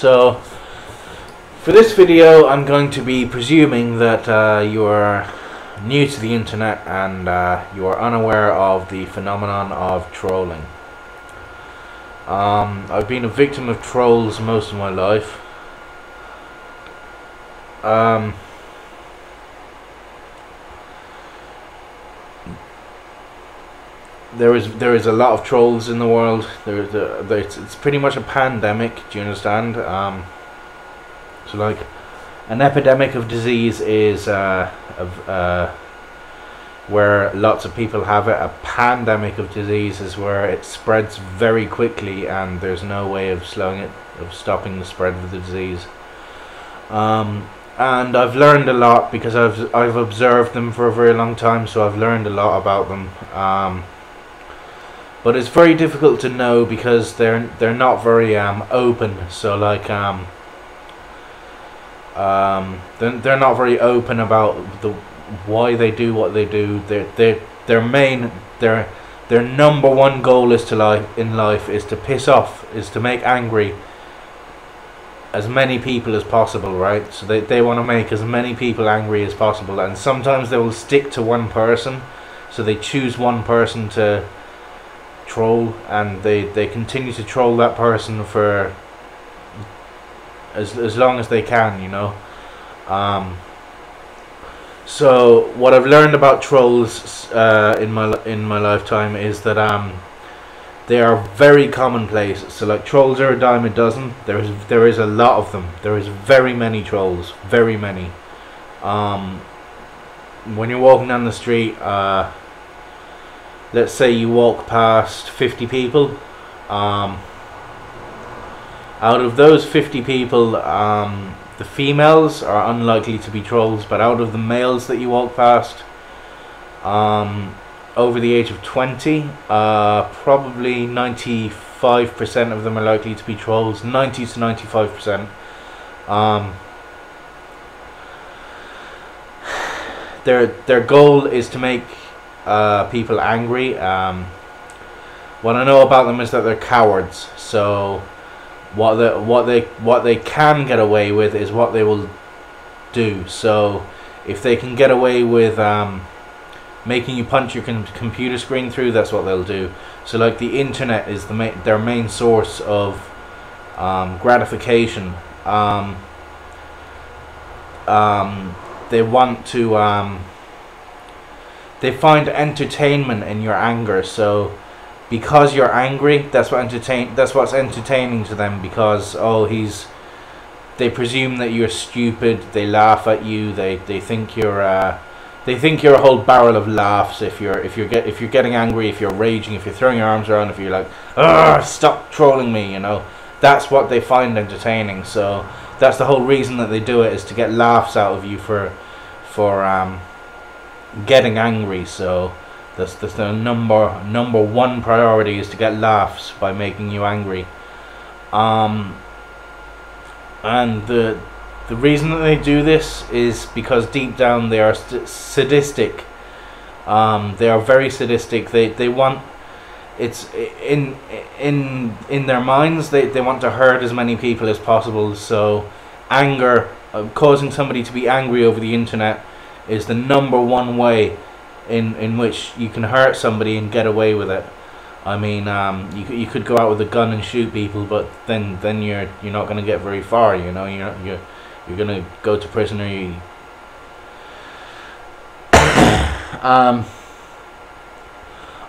So, for this video, I'm going to be presuming that uh, you are new to the internet and uh, you are unaware of the phenomenon of trolling. Um, I've been a victim of trolls most of my life. Um, there is there is a lot of trolls in the world. There, there, there it's, pretty much a pandemic. Do you understand? Um, so like, an epidemic of disease is uh, of uh, where lots of people have it. A pandemic of disease is where it spreads very quickly and there's no way of slowing it, of stopping the spread of the disease. Um, and I've learned a lot because I've I've observed them for a very long time, so I've learned a lot about them. Um, but it's very difficult to know because they're they're not very um, open. So like um, um, they're, they're not very open about the why they do what they do. Their their their main their their number one goal is to life in life is to piss off, is to make angry as many people as possible, right? So they, they want to make as many people angry as possible, and sometimes they will stick to one person, so they choose one person to troll, and they, they continue to troll that person for as, as long as they can, you know. Um, so what I've learned about trolls uh, in my in my lifetime is that um, they are very commonplace. So like trolls are a dime a dozen. There is there is a lot of them. There is very many trolls, very many. Um, when you're walking down the street, uh, let's say you walk past 50 people. Um, out of those 50 people, um, the females are unlikely to be trolls, but out of the males that you walk past, um, over the age of 20, uh, probably 95% of them are likely to be trolls. 90 to 95%. Um, their their goal is to make uh, people angry. Um, what I know about them is that they're cowards. So what they what they what they can get away with is what they will do. So if they can get away with um, making you punch your com computer screen through, that's what they'll do. So like the internet is the ma their main source of um, gratification. Um, um, they want to. They find entertainment in your anger. So because you're angry, that's what entertain. That's what's entertaining to them. Because oh, he's. They presume that you're stupid. They laugh at you. They they think you're. Uh, they think you're a whole barrel of laughs if you're if you're get if you're getting angry, if you're raging, if you're throwing your arms around, if you're like, stop trolling me, you know. That's what they find entertaining. So that's the whole reason that they do it is to get laughs out of you for for um, getting angry. So that's the number number one priority is to get laughs by making you angry. Um, and the the reason that they do this is because deep down they are sadistic. Um, they are very sadistic. They they want it's in in in their minds they, they want to hurt as many people as possible. So anger, uh, causing somebody to be angry over the internet, is the number one way in in which you can hurt somebody and get away with it. I mean, um, you you could go out with a gun and shoot people, but then then you're you're not going to get very far. You know, you're you're you're gonna go to prison or you um,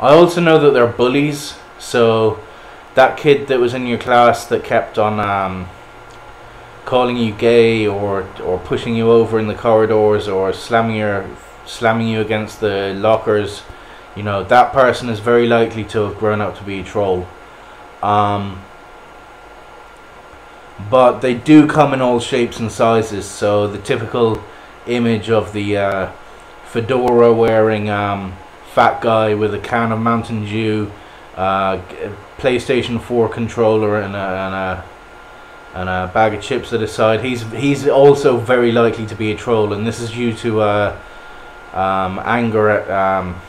I also know that they're bullies so that kid that was in your class that kept on um, calling you gay or or pushing you over in the corridors or slamming your slamming you against the lockers you know that person is very likely to have grown up to be a troll. Um, but they do come in all shapes and sizes. So the typical image of the uh, fedora wearing um, fat guy with a can of Mountain Dew uh, PlayStation 4 controller and a, and a and a bag of chips at his side he's he's also very likely to be a troll and this is due to uh, um, anger at um,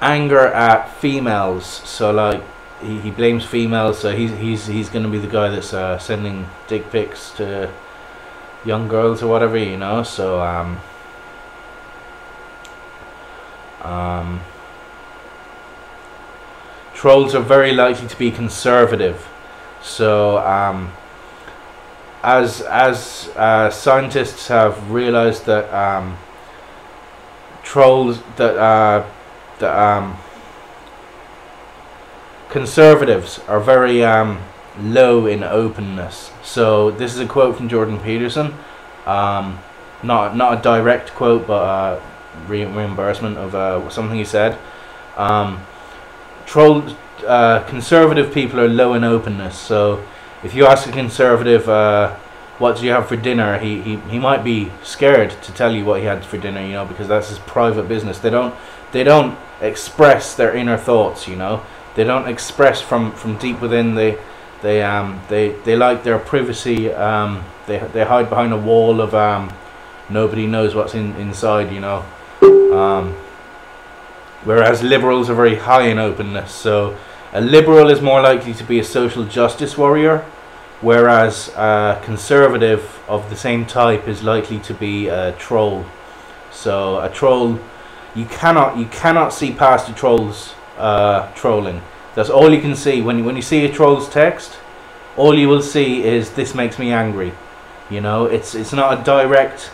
anger at females so like he, he blames females, so he's he's he's gonna be the guy that's uh, sending dick pics to young girls or whatever, you know. So um, um, trolls are very likely to be conservative. So um, as as uh, scientists have realized that um, trolls that uh, that um, conservatives are very um, low in openness. So this is a quote from Jordan Peterson, um, not not a direct quote, but re- reimbursement of uh, something he said. Um, troll uh, conservative people are low in openness. So if you ask a conservative, uh, what do you have for dinner? He, he he might be scared to tell you what he had for dinner, you know, because that's his private business. They don't they don't express their inner thoughts, you know. They don't express from from deep within. They they um they they like their privacy. Um, they they hide behind a wall of um nobody knows what's in inside, you know. Um, whereas liberals are very high in openness. So a liberal is more likely to be a social justice warrior whereas a conservative of the same type is likely to be a troll. So a troll, you cannot you cannot see past a troll's uh, trolling. That's all you can see when you, when you see a troll's text. All you will see is this makes me angry. You know, it's it's not a direct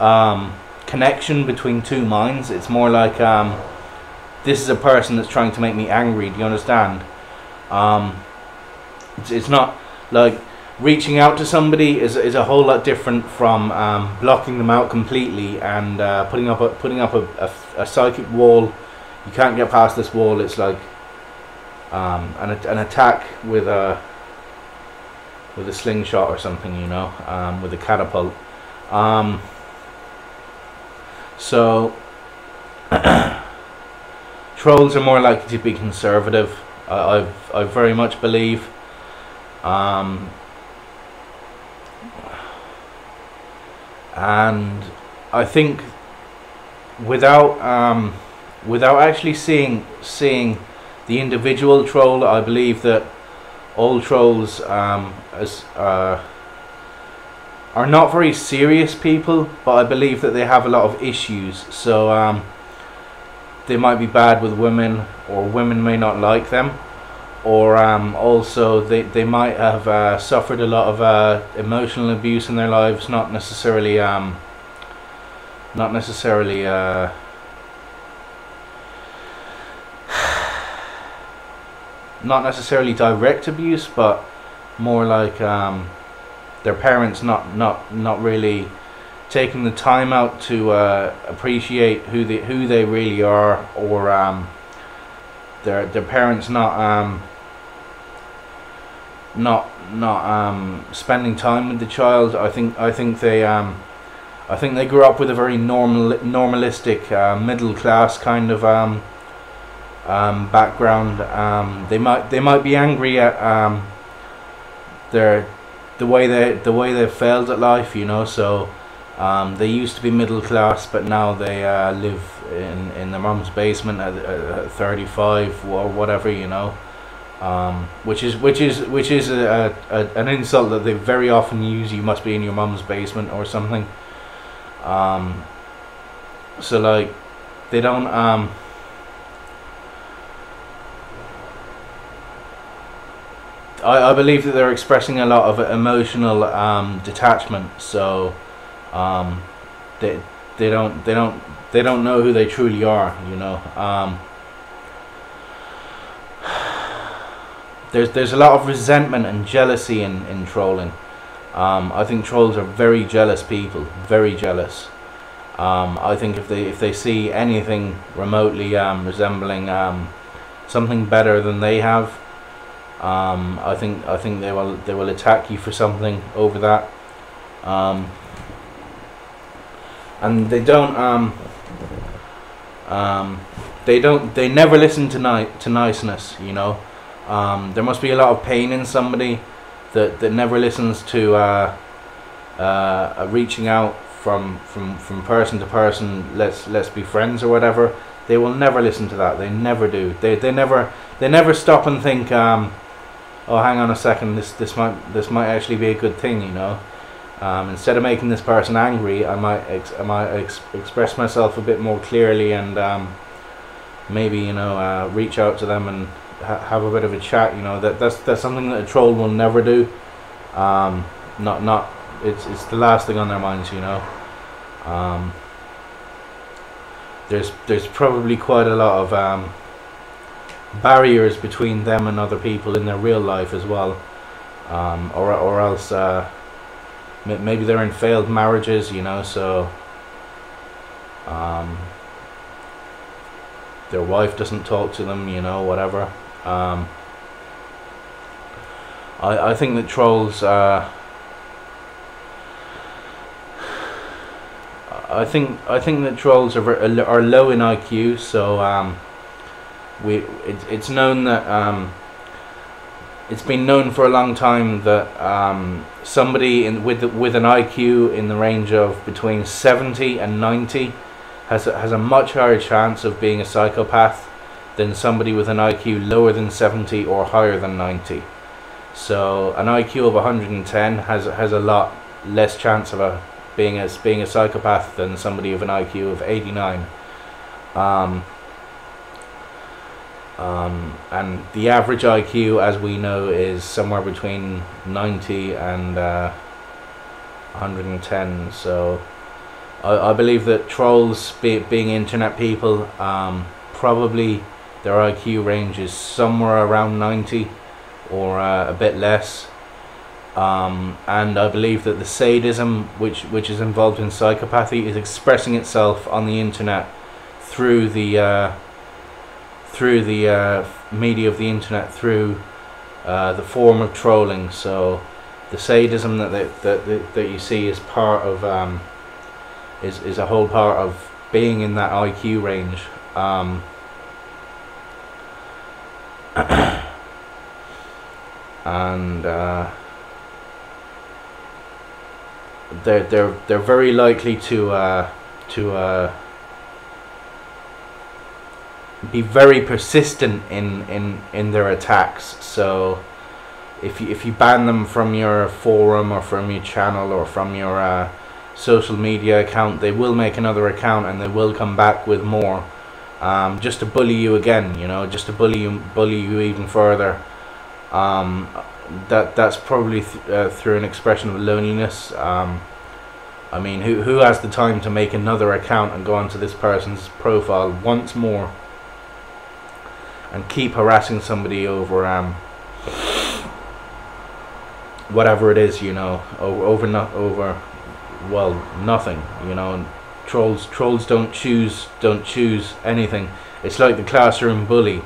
um, connection between two minds. It's more like um, this is a person that's trying to make me angry. Do you understand? Um, it's, it's not like reaching out to somebody is, is a whole lot different from um, blocking them out completely and uh, putting up a putting up a, a, a, psychic wall. You can't get past this wall. It's like um, an an attack with a with a slingshot or something, you know, um, with a catapult. Um, so trolls are more likely to be conservative. I, I've I very much believe. Um, and I think without um, without actually seeing seeing the individual troll, I believe that all trolls um, as uh, are not very serious people, but I believe that they have a lot of issues. So um, they might be bad with women, or women may not like them or um, also they, they might have uh, suffered a lot of uh, emotional abuse in their lives, not necessarily um, not necessarily uh, not necessarily direct abuse, but more like um, their parents not not not really taking the time out to uh, appreciate who they who they really are, or um, their their parents not um, not not um, spending time with the child. I think I think they um, I think they grew up with a very normal normalistic uh, middle class kind of um, um, background. Um, they might they might be angry at um, their the way they the way they failed at life. You know, so um, they used to be middle class, but now they uh, live in in their mum's basement at, at thirty five or whatever. You know um, which is which is which is a, a, an insult that they very often use. You must be in your mum's basement or something. Um, so like, they don't. Um, I, I believe that they're expressing a lot of emotional um, detachment. So um, they they don't they don't they don't know who they truly are. You know. Um, there's there's a lot of resentment and jealousy in in trolling. Um, I think trolls are very jealous people, very jealous. Um, I think if they if they see anything remotely um, resembling um, something better than they have, um, I think I think they will they will attack you for something over that. Um, and they don't they don't they never listen to ni- to niceness, you know. Um, there must be a lot of pain in somebody that, that never listens to uh, uh, reaching out from, from, from person to person. Let's let's be friends or whatever. they will never listen to that. They never do. They they never they never stop and think. Um, oh, hang on a second. This this might this might actually be a good thing. You know. Um, instead of making this person angry, I might ex- I might ex- express myself a bit more clearly and um, maybe you know uh, reach out to them and ha- have a bit of a chat. You know that that's that's something that a troll will never do. Um, not not it's it's the last thing on their minds. You know. Um, there's there's probably quite a lot of um, barriers between them and other people in their real life as well, um, or or else uh, maybe they're in failed marriages, you know, so um, their wife doesn't talk to them, you know, whatever. Um, I I think that trolls. Uh, I think I think that trolls are are low in IQ, so um, we it, it's known that um, it's been known for a long time that um, somebody in with with an IQ in the range of between seventy and ninety has a, has a much higher chance of being a psychopath than somebody with an IQ lower than seventy or higher than ninety. So an IQ of 110 has has a lot less chance of a being as being a psychopath than somebody with an IQ of 89. Um, um, and the average IQ, as we know, is somewhere between 90 and uh, 110. So I, I believe that trolls, be, being internet people, um, probably their IQ range is somewhere around 90 or uh, a bit less. Um, and I believe that the sadism which which is involved in psychopathy is expressing itself on the internet through the uh, through the uh, media of the internet through uh, the form of trolling. So the sadism that that, that, that you see is part of um, is is a whole part of being in that IQ range. Um, and uh, they're they're they're very likely to uh, to uh, be very persistent in, in in their attacks. So if you if you ban them from your forum or from your channel or from your uh, social media account, they will make another account and they will come back with more, um, just to bully you again. You know, just to bully you bully you even further. Um, that that's probably th uh, through an expression of loneliness. Um, I mean, who who has the time to make another account and go onto this person's profile once more and keep harassing somebody over um whatever it is, you know, over over not over well nothing, you know. And trolls trolls don't choose don't choose anything. It's like the classroom bully.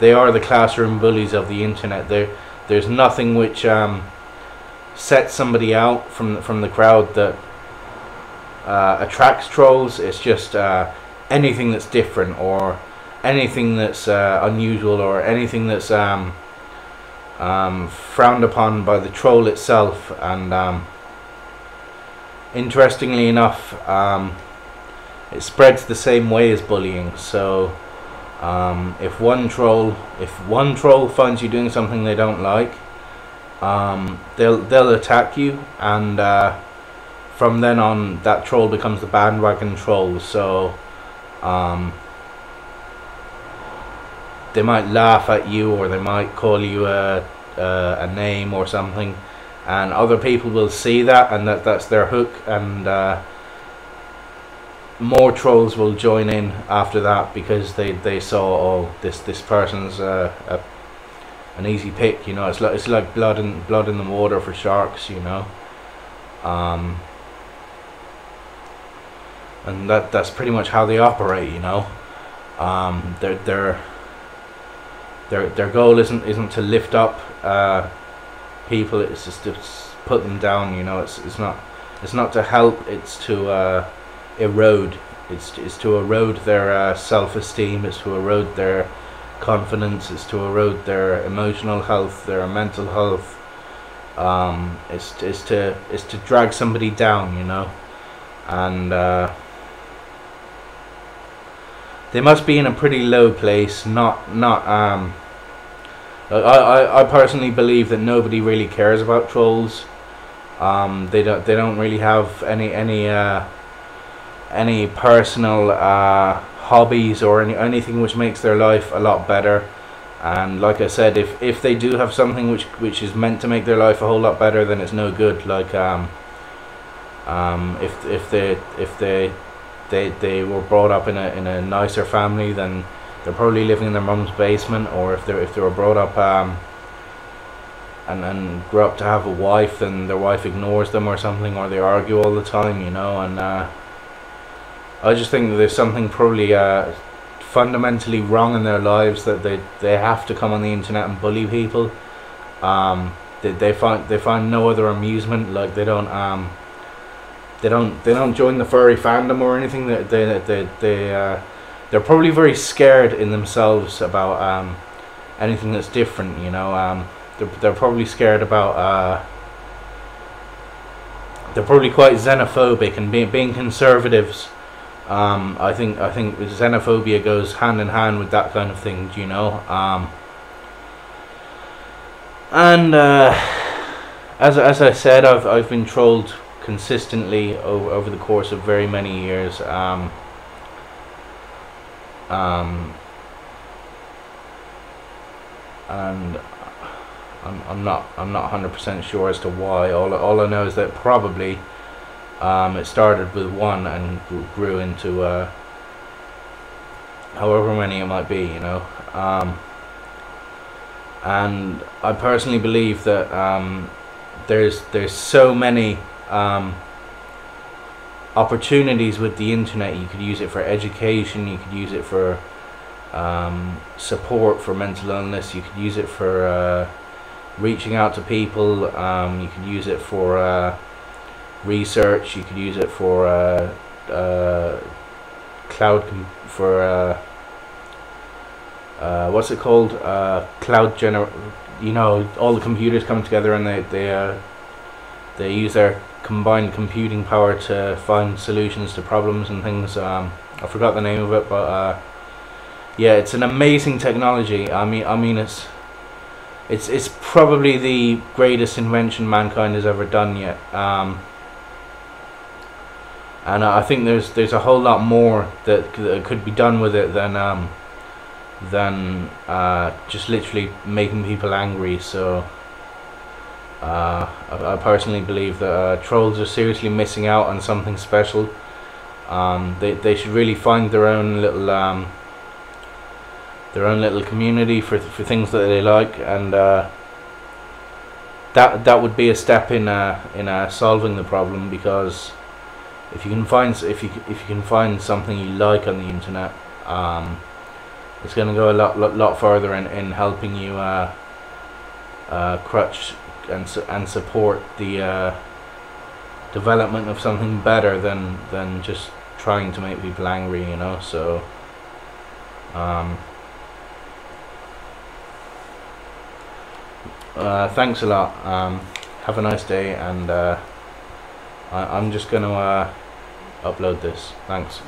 They are the classroom bullies of the internet. There there's nothing which um, sets somebody out from from the crowd that uh, attracts trolls. It's just uh, anything that's different or anything that's uh, unusual or anything that's um, um, frowned upon by the troll itself. And um, interestingly enough, um, it spreads the same way as bullying. So um, if one troll, if one troll finds you doing something they don't like, um, they'll they'll attack you, and uh, from then on, that troll becomes the bandwagon troll. So, they might laugh at you, or they might call you a a, a name or something, and other people will see that, and that that's their hook, and uh, more trolls will join in after that because they, they saw oh this this person's uh, a, an easy pick you know? It's like it's like blood in blood in the water for sharks you know? Um, and that that's pretty much how they operate you know? Um, their their their their goal isn't isn't to lift up uh, people it's just to put them down you know it's it's not it's not to help it's to uh, erode. It's, it's to erode their uh, self-esteem. It's to erode their confidence. It's to erode their emotional health, their mental health. Um, it's, it's to it's to drag somebody down, you know, and uh, they must be in a pretty low place. Not not um. I, I, I personally believe that nobody really cares about trolls. Um, they don't they don't really have any any uh, any personal uh, hobbies or any anything which makes their life a lot better. And like I said, if if they do have something which which is meant to make their life a whole lot better, then it's no good. Like um, um, if if they if they they they were brought up in a in a nicer family, than they're probably living in their mum's basement. Or if they if they were brought up um, and and grew up to have a wife, and their wife ignores them or something, or they argue all the time, you know. And uh, I just think there's something probably uh, fundamentally wrong in their lives that they they have to come on the internet and bully people. Um, they, they find they find no other amusement. Like they don't um, they don't they don't join the furry fandom or anything. They they they, they uh, they're probably very scared in themselves about um, anything that's different. You know, um, they're they're probably scared about. Uh, they're probably quite xenophobic and being being conservatives um, I think I think xenophobia goes hand in hand with that kind of thing. Do You know, um, and uh, as as I said, I've I've been trolled consistently over over the course of very many years. Um, um, and I'm I'm not I'm not hundred percent sure as to why. All all I know is that probably um, it started with one and grew into uh, however many it might be, you know. Um, and I personally believe that um, there's there's so many um, opportunities with the internet. You could use it for education. You could use it for um, support for mental illness. You could use it for uh, reaching out to people. Um, you could use it for uh, research. You could use it for uh, uh, cloud for uh, uh, what's it called? Cloud gener. You know, all the computers come together and they they they use their combined computing power to find solutions to problems and things. Um, I forgot the name of it, but uh, yeah, it's an amazing technology. I mean, I mean, it's it's it's probably the greatest invention mankind has ever done yet. Um, and I think there's there's a whole lot more that, that could be done with it than um, than uh, just literally making people angry. So uh, I, I, personally believe that uh, trolls are seriously missing out on something special. Um, they they should really find their own little um, their own little community for for things that they like, and uh, that that would be a step in uh, in uh, solving the problem because if you can find if you if you can find something you like on the internet um, it's going to go a lot, lot lot further in, in helping you uh, crutch and and support the uh, development of something better than than just trying to make people angry you know so um, uh, thanks a lot um, have a nice day and uh, I, am just to uh, upload this. Thanks.